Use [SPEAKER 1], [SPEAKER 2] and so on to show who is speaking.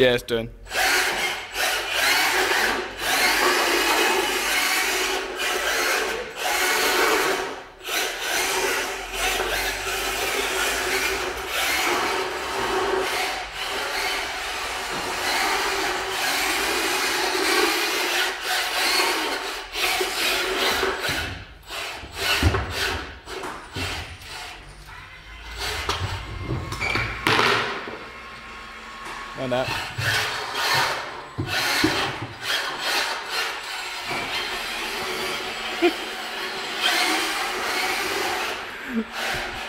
[SPEAKER 1] Yeah, it's doing. And that.